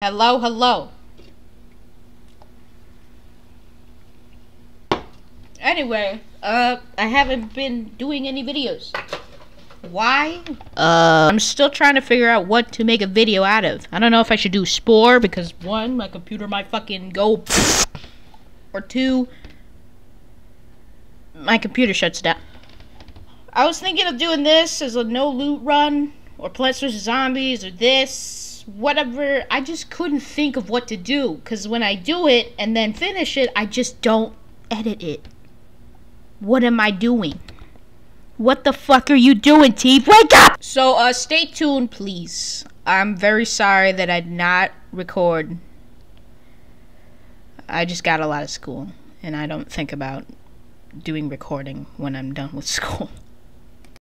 Hello, hello. Anyway, uh, I haven't been doing any videos. Why? Uh, I'm still trying to figure out what to make a video out of. I don't know if I should do Spore because one, my computer might fucking go, or two, my computer shuts down. I was thinking of doing this as a no loot run, or Plants vs Zombies, or this, whatever. I just couldn't think of what to do because when I do it and then finish it, I just don't edit it. What am I doing? What the fuck are you doing, Teef? Wake up! So, uh, stay tuned, please. I'm very sorry that I did not record. I just got a lot of school, and I don't think about doing recording when I'm done with school.